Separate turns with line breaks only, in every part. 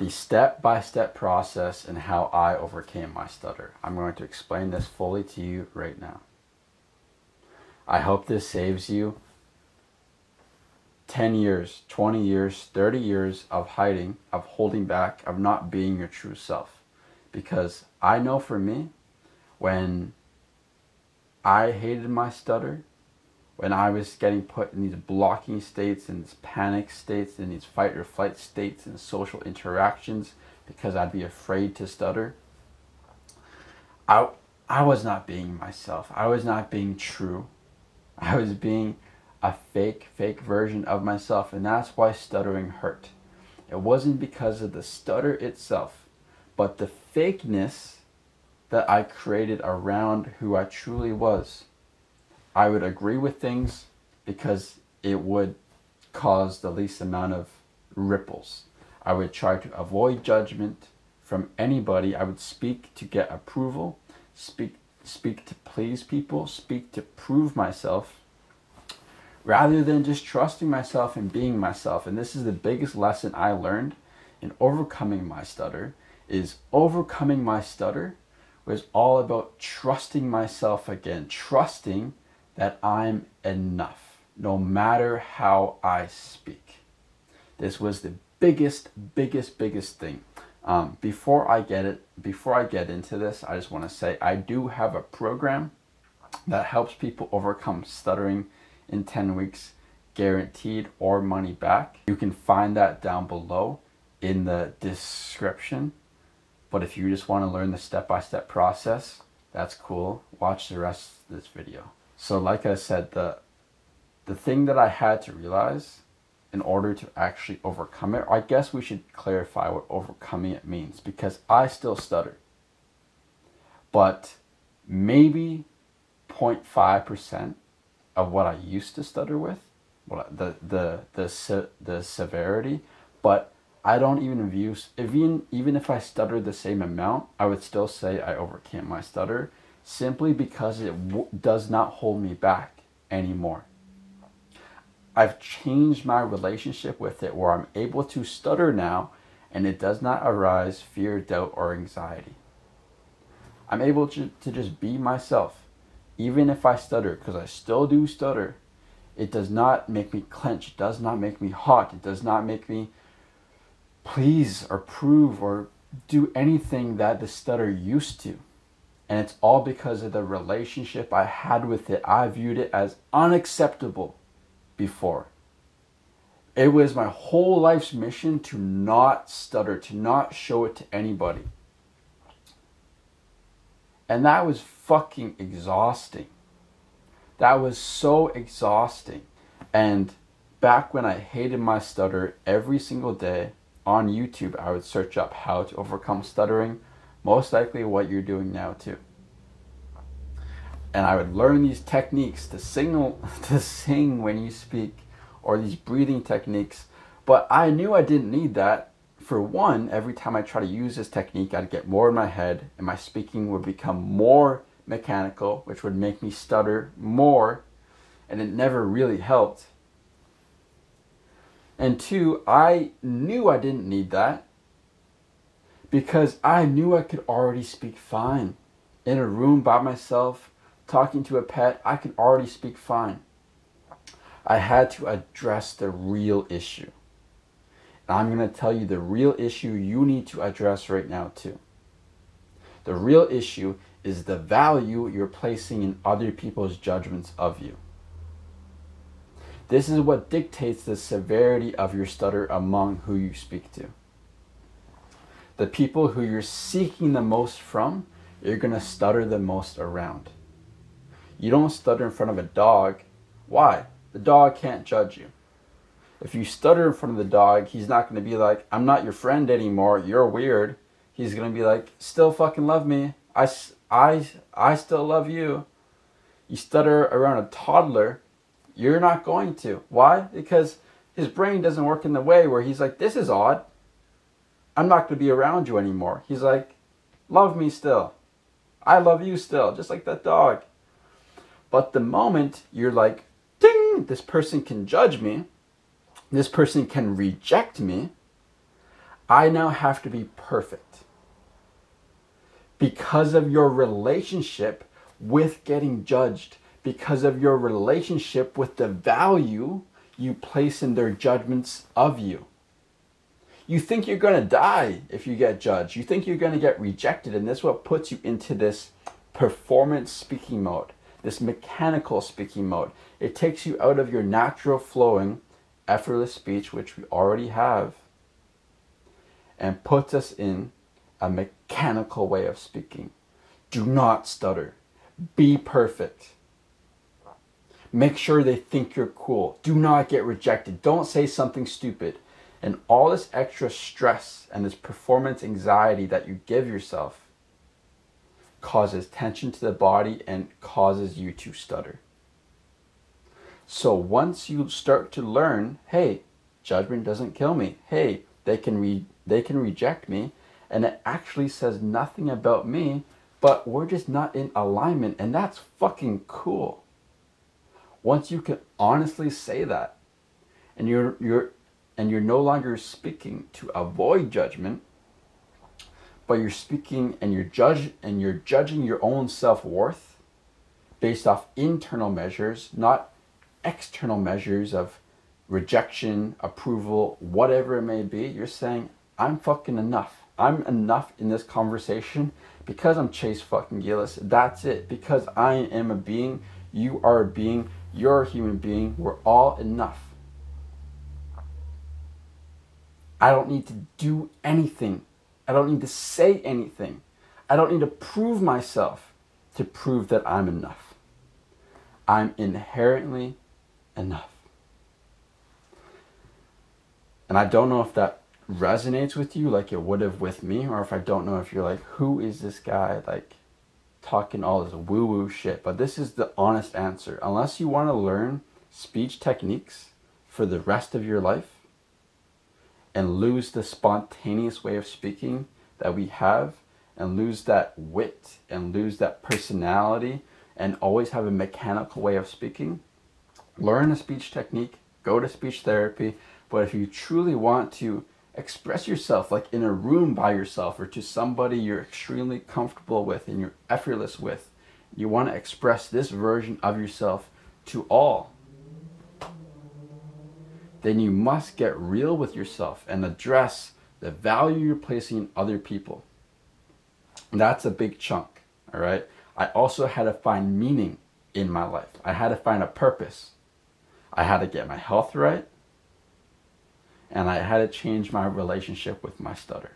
the step by step process and how I overcame my stutter. I'm going to explain this fully to you right now. I hope this saves you 10 years, 20 years, 30 years of hiding, of holding back, of not being your true self. Because I know for me, when I hated my stutter, when I was getting put in these blocking states and these panic states and these fight or flight states and social interactions because I'd be afraid to stutter, I, I was not being myself. I was not being true. I was being a fake, fake version of myself, and that's why stuttering hurt. It wasn't because of the stutter itself, but the fakeness that I created around who I truly was. I would agree with things because it would cause the least amount of ripples. I would try to avoid judgment from anybody. I would speak to get approval, speak speak to please people, speak to prove myself rather than just trusting myself and being myself. And this is the biggest lesson I learned in overcoming my stutter is overcoming my stutter was all about trusting myself again, trusting that I'm enough, no matter how I speak. This was the biggest, biggest, biggest thing. Um, before I get it, before I get into this, I just want to say I do have a program that helps people overcome stuttering in 10 weeks, guaranteed or money back. You can find that down below in the description. But if you just want to learn the step-by-step -step process, that's cool. Watch the rest of this video. So like I said, the, the thing that I had to realize in order to actually overcome it, I guess we should clarify what overcoming it means because I still stutter. But maybe 0.5% of what I used to stutter with, what the the the the severity, but I don't even view even even if I stuttered the same amount, I would still say I overcame my stutter simply because it does not hold me back anymore. I've changed my relationship with it where I'm able to stutter now and it does not arise fear, doubt, or anxiety. I'm able to, to just be myself, even if I stutter, because I still do stutter. It does not make me clench, it does not make me hot, it does not make me please or prove or do anything that the stutter used to. And it's all because of the relationship I had with it. I viewed it as unacceptable before. It was my whole life's mission to not stutter, to not show it to anybody. And that was fucking exhausting. That was so exhausting. And back when I hated my stutter every single day on YouTube, I would search up how to overcome stuttering most likely what you're doing now too. And I would learn these techniques to signal to sing when you speak or these breathing techniques. But I knew I didn't need that. For one, every time I try to use this technique, I'd get more in my head and my speaking would become more mechanical, which would make me stutter more, and it never really helped. And two, I knew I didn't need that because I knew I could already speak fine. In a room by myself, talking to a pet, I could already speak fine. I had to address the real issue. And I'm going to tell you the real issue you need to address right now, too. The real issue is the value you're placing in other people's judgments of you. This is what dictates the severity of your stutter among who you speak to the people who you're seeking the most from, you're going to stutter the most around. You don't stutter in front of a dog. Why? The dog can't judge you. If you stutter in front of the dog, he's not going to be like, I'm not your friend anymore. You're weird. He's going to be like, still fucking love me. I, I, I still love you. You stutter around a toddler, you're not going to. Why? Because his brain doesn't work in the way where he's like, this is odd. I'm not going to be around you anymore. He's like, love me still. I love you still, just like that dog. But the moment you're like, ding, this person can judge me, this person can reject me, I now have to be perfect because of your relationship with getting judged, because of your relationship with the value you place in their judgments of you. You think you're going to die if you get judged. You think you're going to get rejected. And this is what puts you into this performance speaking mode, this mechanical speaking mode. It takes you out of your natural flowing, effortless speech, which we already have, and puts us in a mechanical way of speaking. Do not stutter. Be perfect. Make sure they think you're cool. Do not get rejected. Don't say something stupid. And all this extra stress and this performance anxiety that you give yourself causes tension to the body and causes you to stutter. So once you start to learn, hey, judgment doesn't kill me. Hey, they can re- they can reject me and it actually says nothing about me, but we're just not in alignment and that's fucking cool. Once you can honestly say that and you're you're and you're no longer speaking to avoid judgment, but you're speaking and you're judge and you're judging your own self-worth based off internal measures, not external measures of rejection, approval, whatever it may be. You're saying, I'm fucking enough. I'm enough in this conversation because I'm Chase fucking Gillis. That's it. Because I am a being, you are a being, you're a human being. We're all enough. I don't need to do anything. I don't need to say anything. I don't need to prove myself to prove that I'm enough. I'm inherently enough. And I don't know if that resonates with you like it would have with me, or if I don't know if you're like, who is this guy like talking all this woo woo shit? But this is the honest answer. Unless you want to learn speech techniques for the rest of your life, and lose the spontaneous way of speaking that we have and lose that wit and lose that personality and always have a mechanical way of speaking, learn a speech technique, go to speech therapy. But if you truly want to express yourself like in a room by yourself or to somebody you're extremely comfortable with and you're effortless with, you want to express this version of yourself to all then you must get real with yourself and address the value you're placing in other people. And that's a big chunk, all right? I also had to find meaning in my life. I had to find a purpose. I had to get my health right. And I had to change my relationship with my stutter.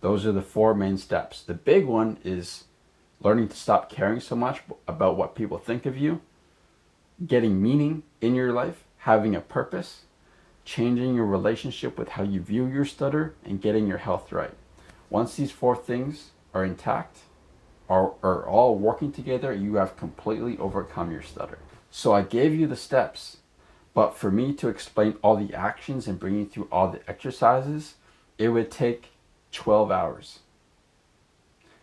Those are the four main steps. The big one is learning to stop caring so much about what people think of you getting meaning in your life, having a purpose, changing your relationship with how you view your stutter, and getting your health right. Once these four things are intact, are, are all working together, you have completely overcome your stutter. So I gave you the steps, but for me to explain all the actions and bring you through all the exercises, it would take 12 hours.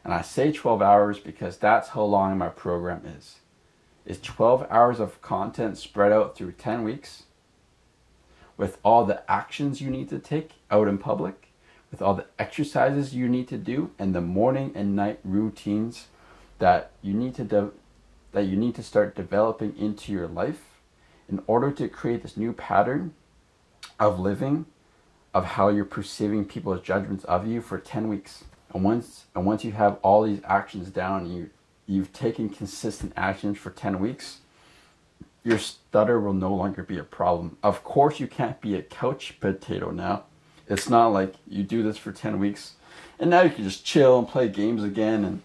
And I say 12 hours because that's how long my program is is 12 hours of content spread out through 10 weeks with all the actions you need to take out in public, with all the exercises you need to do, and the morning and night routines that you need to de- that you need to start developing into your life in order to create this new pattern of living of how you're perceiving people's judgments of you for 10 weeks. And once and once you have all these actions down and you you've taken consistent actions for 10 weeks, your stutter will no longer be a problem. Of course, you can't be a couch potato now. It's not like you do this for 10 weeks and now you can just chill and play games again and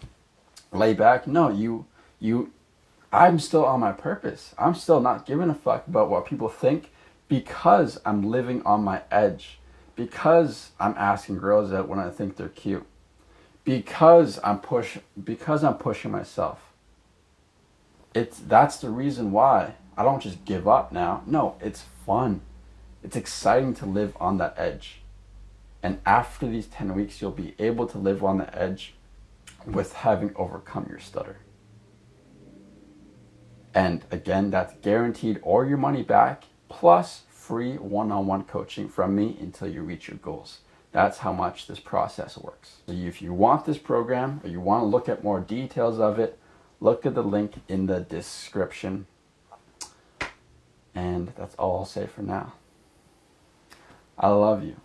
lay back. No, you, you, I'm still on my purpose. I'm still not giving a fuck about what people think because I'm living on my edge, because I'm asking girls out when I think they're cute because I'm push because I'm pushing myself. It's that's the reason why I don't just give up now. No, it's fun. It's exciting to live on that edge. And after these 10 weeks, you'll be able to live on the edge with having overcome your stutter. And again, that's guaranteed or your money back plus free one-on-one coaching from me until you reach your goals. That's how much this process works. So if you want this program or you want to look at more details of it, look at the link in the description. And that's all I'll say for now. I love you.